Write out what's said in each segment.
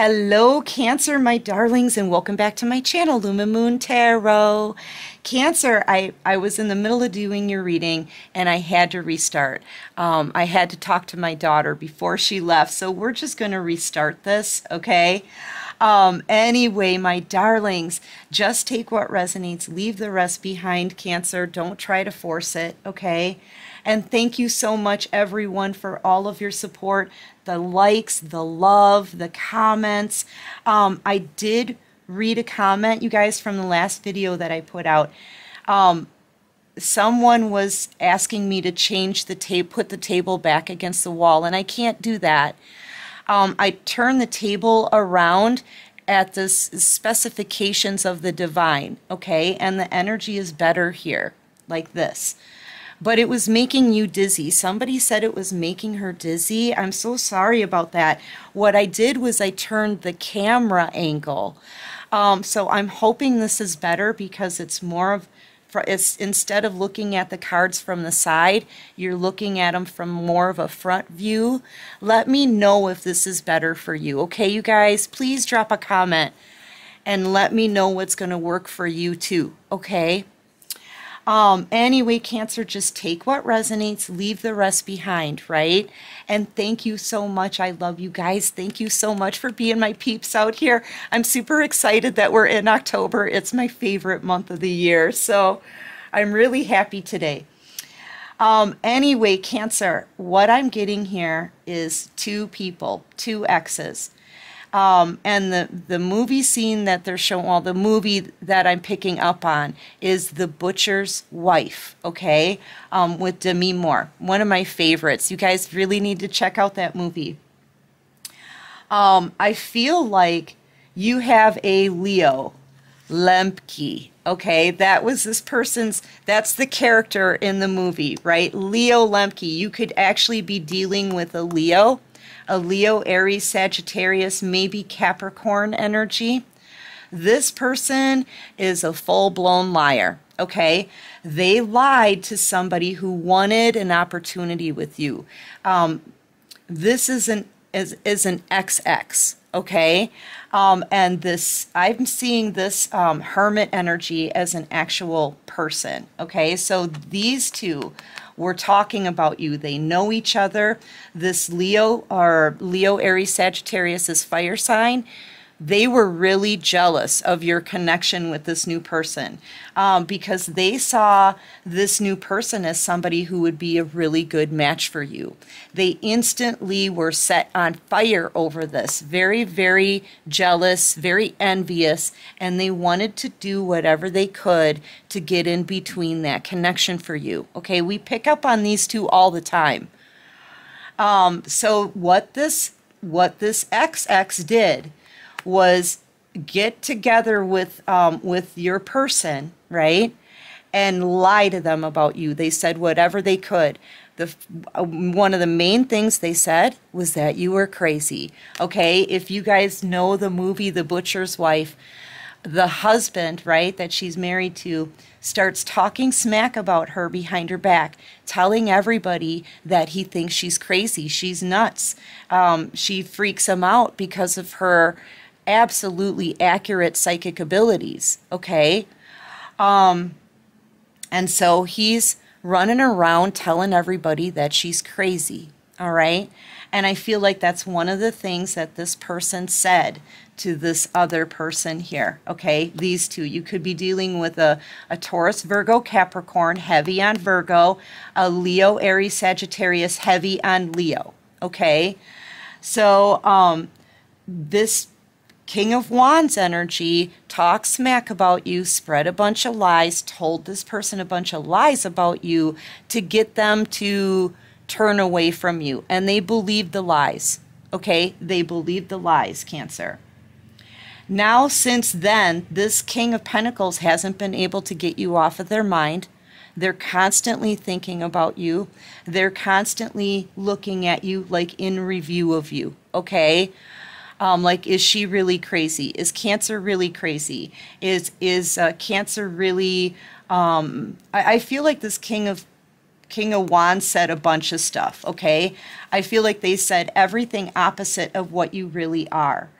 Hello, Cancer, my darlings, and welcome back to my channel, Lumen Moon Tarot. Cancer, I, I was in the middle of doing your reading and I had to restart. Um, I had to talk to my daughter before she left, so we're just going to restart this, okay? Um, anyway, my darlings, just take what resonates, leave the rest behind, Cancer. Don't try to force it, okay? And thank you so much, everyone, for all of your support the likes, the love, the comments. Um, I did read a comment, you guys, from the last video that I put out. Um, someone was asking me to change the tape, put the table back against the wall, and I can't do that. Um, I turn the table around at the specifications of the divine, okay? And the energy is better here, like this but it was making you dizzy. Somebody said it was making her dizzy. I'm so sorry about that. What I did was I turned the camera angle. Um, so I'm hoping this is better because it's more of it's instead of looking at the cards from the side, you're looking at them from more of a front view. Let me know if this is better for you. Okay, you guys, please drop a comment and let me know what's going to work for you too. Okay. Um, anyway, Cancer, just take what resonates, leave the rest behind, right? And thank you so much. I love you guys. Thank you so much for being my peeps out here. I'm super excited that we're in October. It's my favorite month of the year. So I'm really happy today. Um, anyway, Cancer, what I'm getting here is two people, two exes. Um, and the, the movie scene that they're showing, well, the movie that I'm picking up on is The Butcher's Wife, okay, um, with Demi Moore. One of my favorites. You guys really need to check out that movie. Um, I feel like you have a Leo Lemke. Okay, that was this person's, that's the character in the movie, right? Leo Lemke. You could actually be dealing with a Leo a Leo, Aries, Sagittarius, maybe Capricorn energy. This person is a full blown liar. Okay, they lied to somebody who wanted an opportunity with you. Um, this is an is, is an XX. Okay, um, and this I'm seeing this um, hermit energy as an actual person. Okay, so these two were talking about you. They know each other. This Leo or Leo Aries Sagittarius is fire sign they were really jealous of your connection with this new person um, because they saw this new person as somebody who would be a really good match for you. They instantly were set on fire over this, very, very jealous, very envious, and they wanted to do whatever they could to get in between that connection for you. Okay, we pick up on these two all the time. Um, so what this what this XX did was get together with um, with your person, right, and lie to them about you. They said whatever they could. The uh, one of the main things they said was that you were crazy. Okay, if you guys know the movie The Butcher's Wife, the husband, right, that she's married to, starts talking smack about her behind her back, telling everybody that he thinks she's crazy, she's nuts. Um, she freaks him out because of her absolutely accurate psychic abilities, okay? Um, and so he's running around telling everybody that she's crazy, all right? And I feel like that's one of the things that this person said to this other person here, okay? These two. You could be dealing with a, a Taurus, Virgo, Capricorn, heavy on Virgo, a Leo, Aries, Sagittarius, heavy on Leo, okay? So um, this King of Wands energy, talk smack about you, spread a bunch of lies, told this person a bunch of lies about you to get them to turn away from you. And they believed the lies. Okay? They believed the lies, Cancer. Now, since then, this King of Pentacles hasn't been able to get you off of their mind. They're constantly thinking about you. They're constantly looking at you like in review of you. Okay? Um, like, is she really crazy? Is cancer really crazy? Is is uh, cancer really? Um, I, I feel like this king of King of Wands said a bunch of stuff. Okay, I feel like they said everything opposite of what you really are.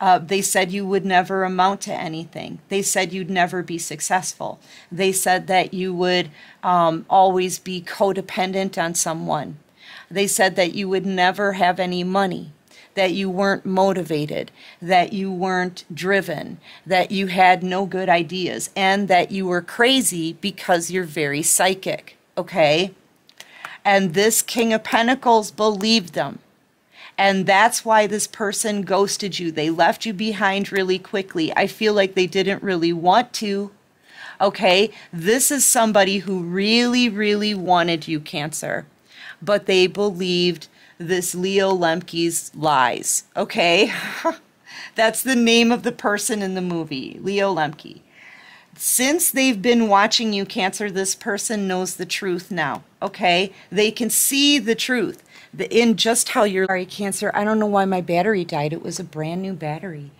Uh, they said you would never amount to anything. They said you'd never be successful. They said that you would um, always be codependent on someone. They said that you would never have any money, that you weren't motivated, that you weren't driven, that you had no good ideas, and that you were crazy because you're very psychic. Okay? And this King of Pentacles believed them. And that's why this person ghosted you. They left you behind really quickly. I feel like they didn't really want to. Okay? This is somebody who really, really wanted you, Cancer. But they believed this Leo Lemke's lies. Okay? that's the name of the person in the movie, Leo Lemke since they've been watching you, Cancer, this person knows the truth now. Okay? They can see the truth the, in just how you're. Sorry, Cancer. I don't know why my battery died. It was a brand new battery.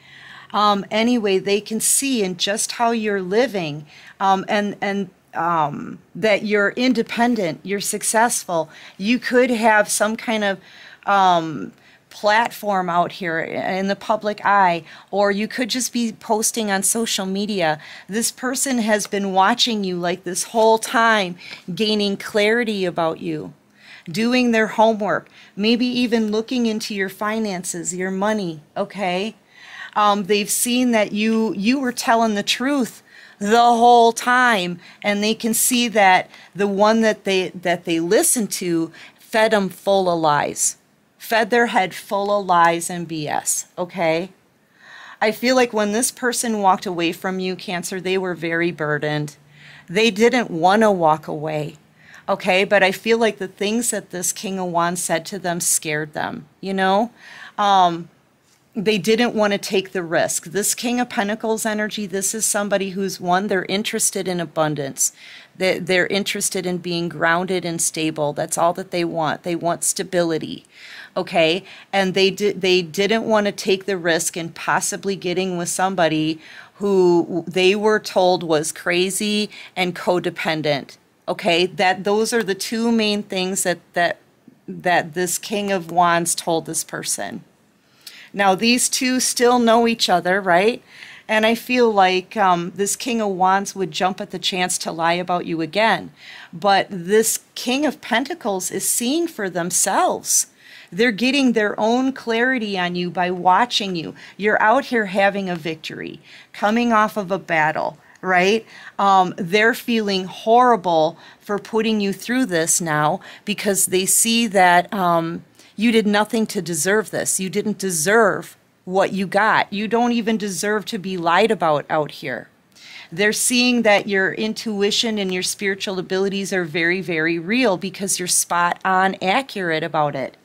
Um, anyway, they can see in just how you're living um, and, and um, that you're independent, you're successful. You could have some kind of um, platform out here in the public eye, or you could just be posting on social media. This person has been watching you like this whole time, gaining clarity about you, doing their homework, maybe even looking into your finances, your money, okay? Um, they've seen that you you were telling the truth the whole time and they can see that the one that they that they listen to fed them full of lies fed their head full of lies and BS, okay? I feel like when this person walked away from you, Cancer, they were very burdened. They didn't want to walk away, okay? But I feel like the things that this King of Wands said to them scared them, you know? Um, they didn't want to take the risk. This King of Pentacles energy, this is somebody who's one, they're interested in abundance. They're interested in being grounded and stable. That's all that they want. They want stability okay and they did they didn't want to take the risk in possibly getting with somebody who they were told was crazy and codependent okay that those are the two main things that that that this king of wands told this person now these two still know each other right and I feel like um, this King of Wands would jump at the chance to lie about you again. But this King of Pentacles is seeing for themselves they're getting their own clarity on you by watching you. You're out here having a victory, coming off of a battle, right? Um, they're feeling horrible for putting you through this now because they see that um, you did nothing to deserve this. You didn't deserve what you got. You don't even deserve to be lied about out here. They're seeing that your intuition and your spiritual abilities are very, very real because you're spot on accurate about it.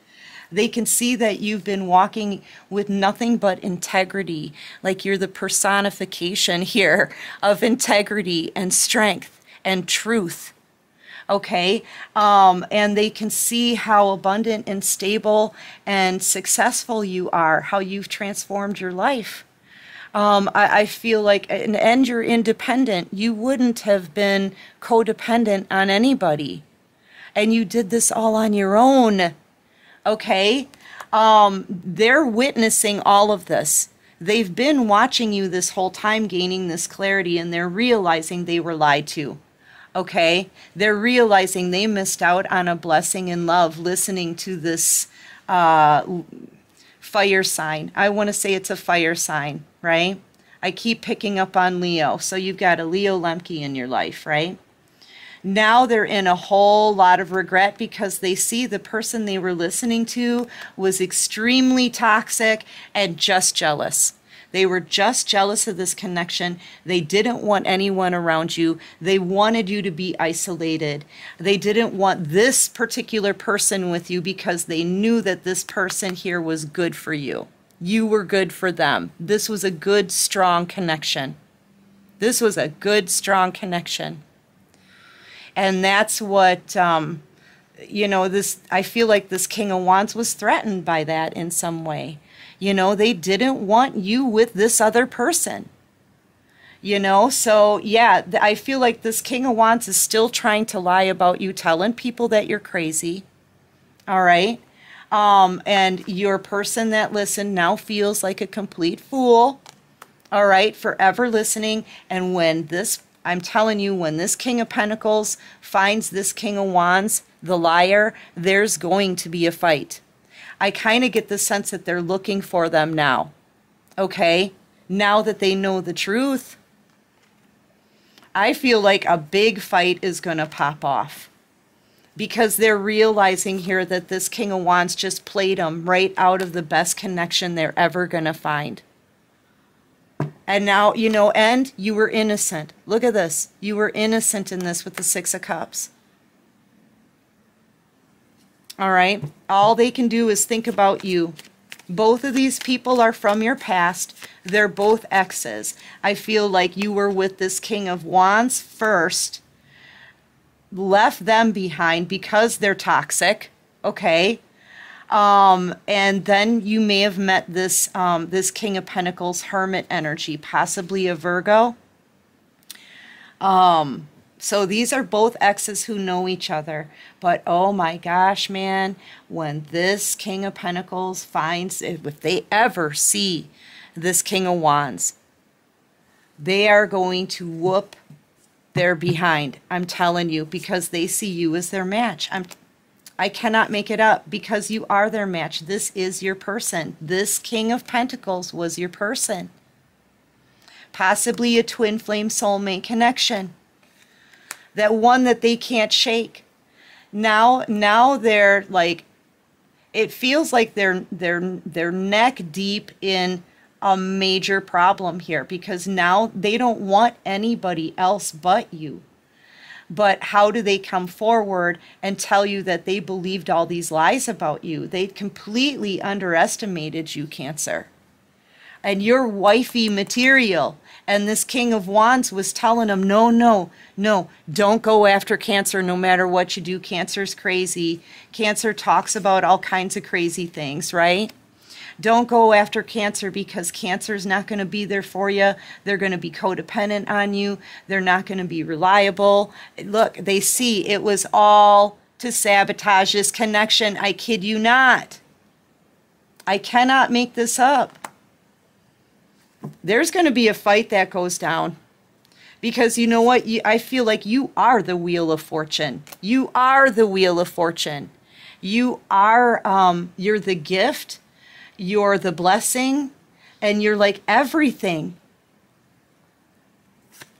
They can see that you've been walking with nothing but integrity, like you're the personification here of integrity and strength and truth. Okay, um, and they can see how abundant and stable and successful you are, how you've transformed your life. Um, I, I, feel like, and, and you're independent. You wouldn't have been codependent on anybody. And you did this all on your own okay? Um, they're witnessing all of this. They've been watching you this whole time, gaining this clarity, and they're realizing they were lied to. Okay? They're realizing they missed out on a blessing and love listening to this uh, fire sign. I want to say it's a fire sign, right? I keep picking up on Leo. So you've got a Leo Lemke in your life, right? Now they're in a whole lot of regret because they see the person they were listening to was extremely toxic and just jealous. They were just jealous of this connection. They didn't want anyone around you. They wanted you to be isolated. They didn't want this particular person with you because they knew that this person here was good for you. You were good for them. This was a good, strong connection. This was a good, strong connection and that's what um, you know this i feel like this king of wands was threatened by that in some way you know they didn't want you with this other person you know so yeah i feel like this king of wands is still trying to lie about you telling people that you're crazy all right Um, and your person that listened now feels like a complete fool. All right, forever listening. And when this, I'm telling you, when this King of Pentacles finds this King of Wands, the liar, there's going to be a fight. I kind of get the sense that they're looking for them now. Okay? Now that they know the truth. I feel like a big fight is going to pop off because they're realizing here that this King of Wands just played them right out of the best connection they're ever going to find. And now, you know, and you were innocent. Look at this. You were innocent in this with the Six of Cups. All right? All they can do is think about you. Both of these people are from your past. They're both exes. I feel like you were with this King of Wands first left them behind because they're toxic, okay? Um, and then you may have met this um, this King of Pentacles Hermit energy, possibly a Virgo. Um, so these are both exes who know each other. But oh my gosh, man, when this King of Pentacles finds, if they ever see this King of Wands, they are going to whoop they're behind. I'm telling you because they see you as their match. I'm I cannot make it up because you are their match. This is your person. This King of Pentacles was your person. Possibly a twin flame soulmate connection. That one that they can't shake. Now now they're like it feels like they're they're they're neck deep in a major problem here because now they don't want anybody else but you. But how do they come forward and tell you that they believed all these lies about you? They completely underestimated you, Cancer. And you're wifey material. And this King of Wands was telling them, no, no, no, don't go after Cancer no matter what you do. Cancer's crazy. Cancer talks about all kinds of crazy things, right? Don't go after cancer because cancer is not going to be there for you. They're going to be codependent on you. They're not going to be reliable. Look, they see it was all to sabotage this connection. I kid you not. I cannot make this up. There's going to be a fight that goes down because you know what you, i feel like you are the wheel of fortune you are the wheel of fortune you are um, you're the gift you're the blessing, and you're like everything.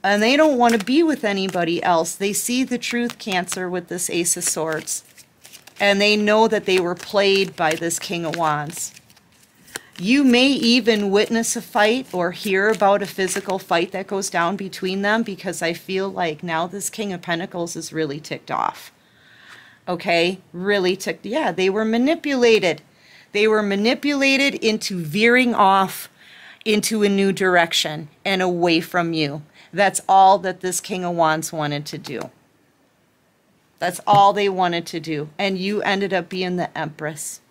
And they don't want to be with anybody else. They see the truth, Cancer, with this Ace of Swords. And they know that they were played by this King of Wands. You may even witness a fight or hear about a physical fight that goes down between them because I feel like now this King of Pentacles is really ticked off. Okay? Really ticked. Yeah, they were manipulated. They were manipulated into veering off into a new direction and away from you. That's all that this King of Wands wanted to do. That's all they wanted to do. And you ended up being the Empress.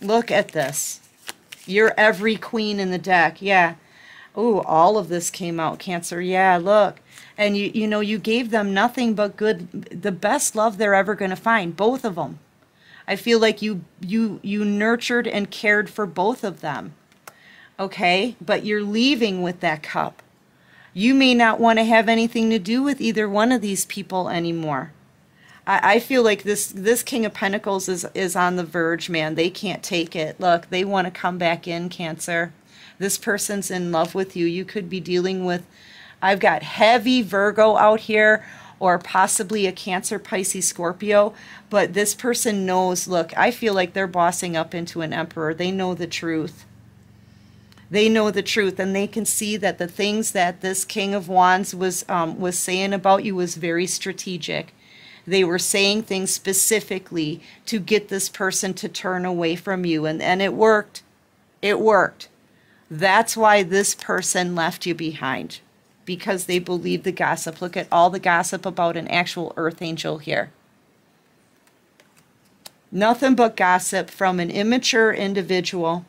Look at this. You're every queen in the deck. Yeah. Oh, all of this came out, Cancer. Yeah, look. And you you know, you gave them nothing but good the best love they're ever going to find, both of them. I feel like you you you nurtured and cared for both of them. Okay? But you're leaving with that cup. You may not want to have anything to do with either one of these people anymore. I, I feel like this this King of Pentacles is is on the verge, man. They can't take it. Look, they want to come back in, Cancer. This person's in love with you. You could be dealing with I've got heavy Virgo out here or possibly a Cancer, Pisces, Scorpio. But this person knows, look, I feel like they're bossing up into an emperor. They know the truth. They know the truth, and they can see that the things that this King of Wands was um, was saying about you was very strategic. They were saying things specifically to get this person to turn away from you, and, and it worked. It worked. That's why this person left you behind because they believed the gossip. Look at all the gossip about an actual earth angel here. Nothing but gossip from an immature individual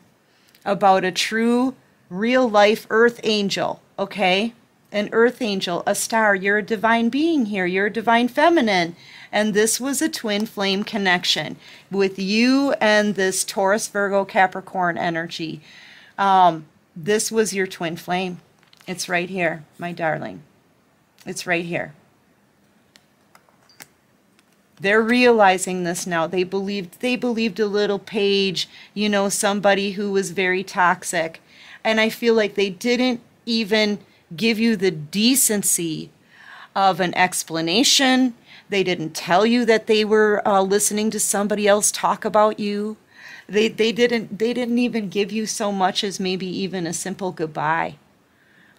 about a true, real life earth angel, okay? An earth angel, a star. You're a divine being here. You're a divine feminine. And this was a twin flame connection with you and this Taurus, Virgo, Capricorn energy. Um, this was your twin flame. It's right here, my darling. It's right here. They're realizing this now. They believed they believed a little page, you know, somebody who was very toxic. And I feel like they didn't even give you the decency of an explanation. They didn't tell you that they were uh, listening to somebody else talk about you. They, they didn't they didn't even give you so much as maybe even a simple goodbye.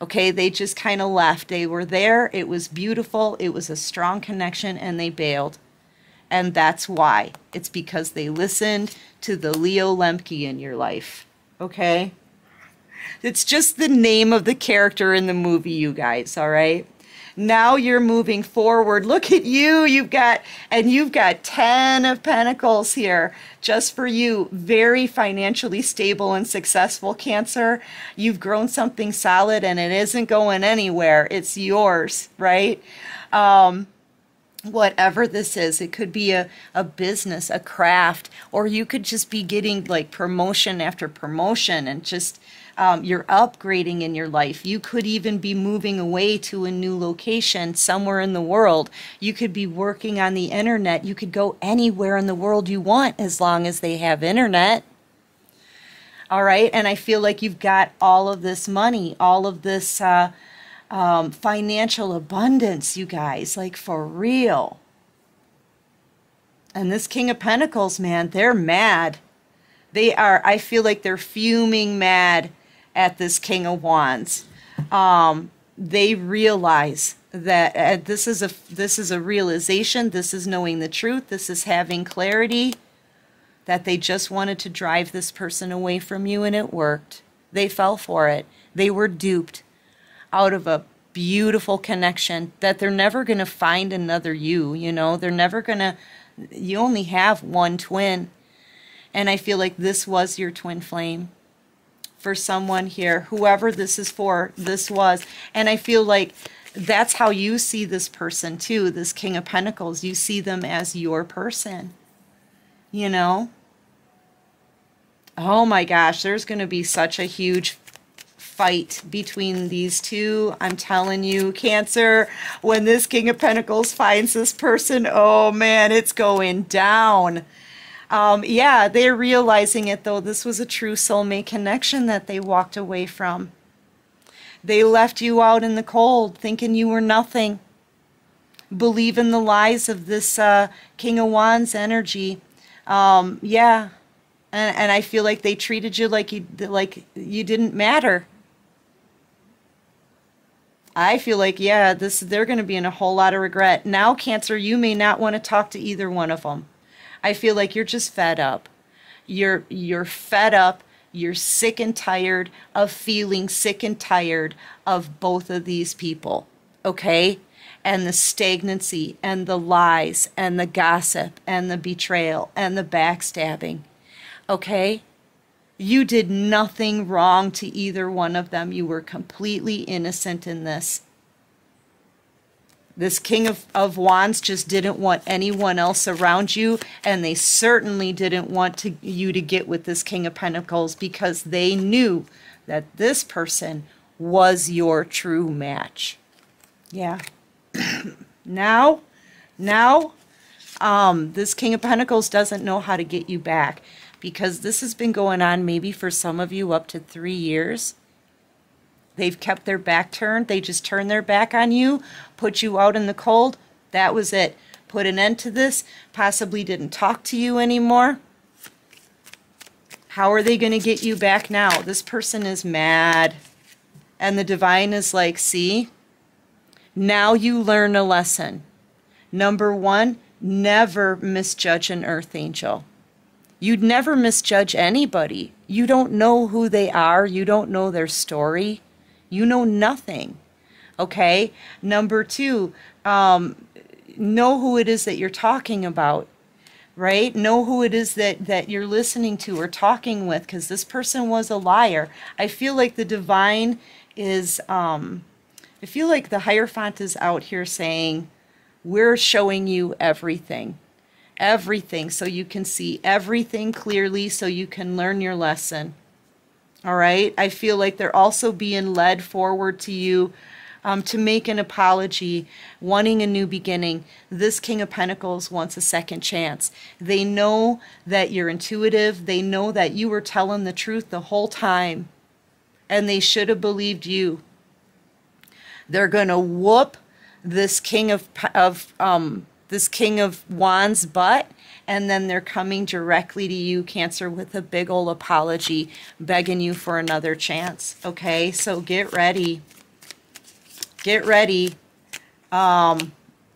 Okay, they just kind of left. They were there. It was beautiful. It was a strong connection and they bailed. And that's why. It's because they listened to the Leo Lemke in your life. Okay? It's just the name of the character in the movie, you guys, all right? Now you're moving forward. Look at you. You've got, and you've got 10 of Pentacles here just for you. Very financially stable and successful, Cancer. You've grown something solid and it isn't going anywhere. It's yours, right? Um, whatever this is it could be a, a business a craft or you could just be getting like promotion after promotion and just um, you're upgrading in your life. You could even be moving away to a new location somewhere in the world. You could be working on the internet. You could go anywhere in the world you want as long as they have internet. All right? And i feel like you've got all of this money all of this uh, um, financial abundance, you guys, like for real. And this King of Pentacles, man, they're mad. They are, I feel like they're fuming mad at this King of Wands. Um, they realize that uh, this is a this is a realization this is knowing the truth this is having clarity that they just wanted to drive this person away from you and it worked they fell for it they were duped out of a beautiful connection that they're never going to find another you, you know, they're never going to, you only have one twin. And I feel like this was your twin flame for someone here, whoever this is for, this was. And I feel like that's how you see this person too, this King of Pentacles. You see them as your person, you know? Oh my gosh, there's going to be such a huge fight between these two. I'm telling you, Cancer, when this King of Pentacles finds this person, oh man, it's going down. Um, yeah, they're realizing it though. This was a true soulmate connection that they walked away from. They left you out in the cold thinking you were nothing. Believe in the lies of this uh, King of Wands energy. Um, yeah, and, and I feel like they treated you like you like you didn't matter. I feel like, yeah, this they're going to be in a whole lot of regret. Now, Cancer, you may not want to talk to either one of them. I feel like you're just fed up. You're you're fed up. You're sick and tired of feeling sick and tired of both of these people. Okay? And the stagnancy and the lies and the gossip and the betrayal and the backstabbing. Okay? You did nothing wrong to either one of them. You were completely innocent in this. This King of, of Wands just didn't want anyone else around you, and they certainly didn't want to, you to get with this King of Pentacles because they knew that this person was your true match. Yeah. now, now, um, this King of Pentacles doesn't know how to get you back because this has been going on maybe for some of you up to three years. They've kept their back turned. They just turned their back on you, put you out in the cold. That was it. Put an end to this, possibly didn't talk to you anymore. How are they going to get you back now? This person is mad. And the divine is like, see, now you learn a lesson. Number one, never misjudge an earth angel. You'd never misjudge anybody. You don't know who they are. You don't know their story. You know nothing. Okay? Number two, um, know who it is that you're talking about right know who it is that that you're listening to or talking with because this person was a liar i feel like the divine is um I feel like the Hierophant is out here saying, We're showing you everything. Everything, so you can see everything clearly, so you can learn your lesson. All right? I feel like they're also being led forward to you um, to make an apology, wanting a new beginning. This King of Pentacles wants a second chance. They know that you're intuitive, they know that you were telling the truth the whole time, and they should have believed you. They're going to whoop this King of, of um, this King of Wands butt and then they're coming directly to you, Cancer, with a big old apology, begging you for another chance. Okay, so get ready get ready. Um,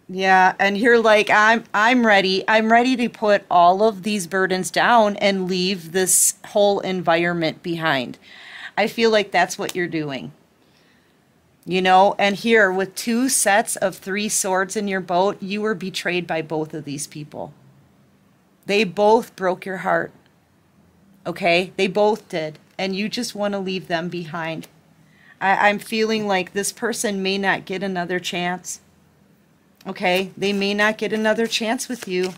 yeah, and you're like, I'm I'm ready. I'm ready to put all of these burdens down and leave this whole environment behind. I feel like that's what you're doing. You know, and here with two sets of three swords in your boat, you were betrayed by both of these people. They both broke your heart. Okay? They both did. And you just want to leave them behind. I, I'm feeling like this person may not get another chance. Okay? They may not get another chance with you.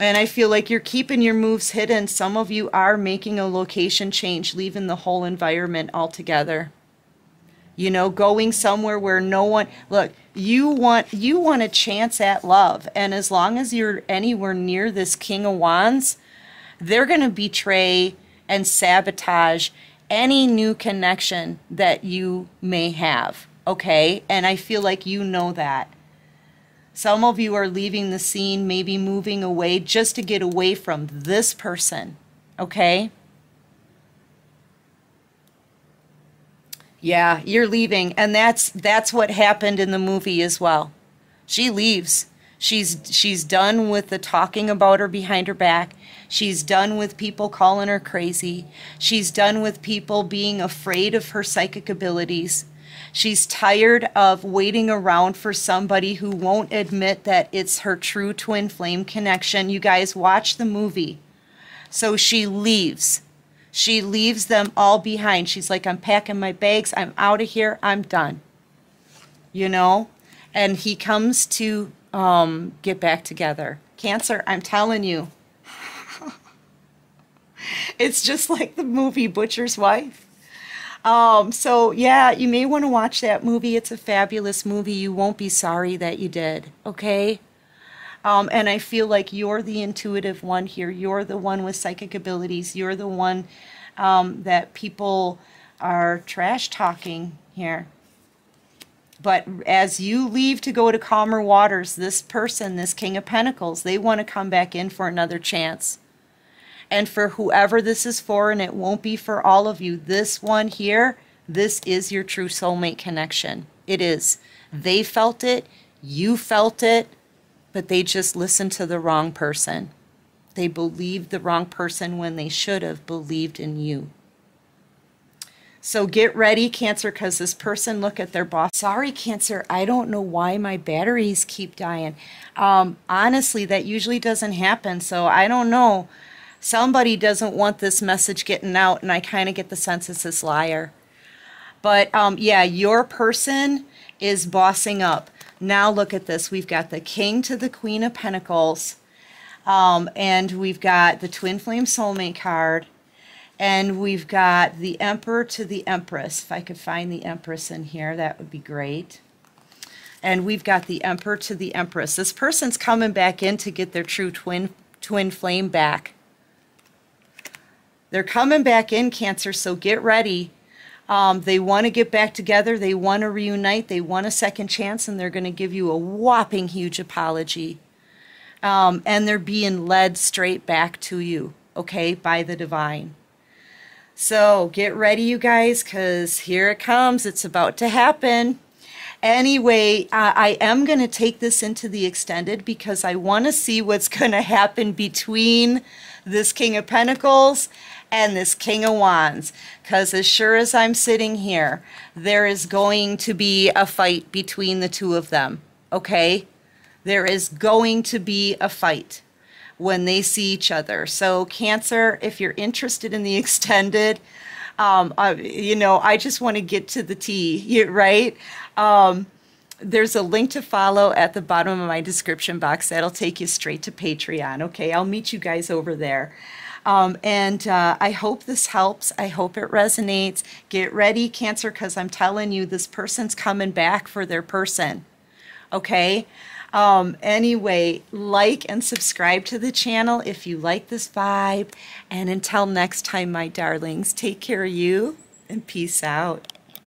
And I feel like you're keeping your moves hidden. Some of you are making a location change, leaving the whole environment altogether. You know, going somewhere where no one look, you want you want a chance at love. And as long as you're anywhere near this King of Wands, they're gonna betray and sabotage any new connection that you may have, okay? And I feel like you know that. Some of you are leaving the scene, maybe moving away just to get away from this person, okay? Yeah, you're leaving and that's that's what happened in the movie as well. She leaves. She's she's done with the talking about her behind her back. She's done with people calling her crazy. She's done with people being afraid of her psychic abilities. She's tired of waiting around for somebody who won't admit that it's her true twin flame connection. You guys watch the movie. So she leaves. She leaves them all behind. She's like, I'm packing my bags. I'm out of here. I'm done. You know? And he comes to um, get back together. Cancer, I'm telling you. it's just like the movie Butcher's Wife. Um, so, yeah, you may want to watch that movie. It's a fabulous movie. You won't be sorry that you did, okay? Um, and I feel like you're the intuitive one here. You're the one with psychic abilities. You're the one um, that people are trash talking here. But as you leave to go to calmer waters, this person, this King of Pentacles, they want to come back in for another chance. And for whoever this is for, and it won't be for all of you, this one here, this is your true soulmate connection. It is. They felt it, you felt it, but they just listened to the wrong person. They believed the wrong person when they should have believed in you. So get ready, Cancer, because this person, look at their boss. Sorry, Cancer, I don't know why my batteries keep dying. Um, honestly, that usually doesn't happen. So I don't know. Somebody doesn't want this message getting out, and I kind of get the sense it's this liar. But um, yeah, your person is bossing up. Now look at this. We've got the King to the Queen of Pentacles. Um, and we've got the Twin Flame Soulmate card and we've got the Emperor to the Empress. If I could find the Empress in here, that would be great. And we've got the Emperor to the Empress. This person's coming back in to get their true twin twin flame back. They're coming back in, Cancer, so get ready. Um, they want to get back together. They want to reunite. They want a second chance, and they're going to give you a whopping huge apology. Um, and they're being led straight back to you, okay, by the divine. So get ready, you guys, because here it comes. It's about to happen. Anyway, I am going to take this into the extended because I want to see what's going to happen between this King of Pentacles and this King of Wands. Because as sure as I'm sitting here, there is going to be a fight between the two of them. Okay? There is going to be a fight when they see each other. So, Cancer, if you're interested in the extended, Um, uh, you know, I just want to get to the T, right? Um, there's a link to follow at the bottom of my description box that'll take you straight to Patreon. Okay, I'll meet you guys over there. Um, and uh, I hope this helps. I hope it resonates. Get ready, Cancer, because I'm telling you, this person's coming back for their person. Okay? Um, anyway, like and subscribe to the channel if you like this vibe. And until next time, my darlings, take care of you and peace out.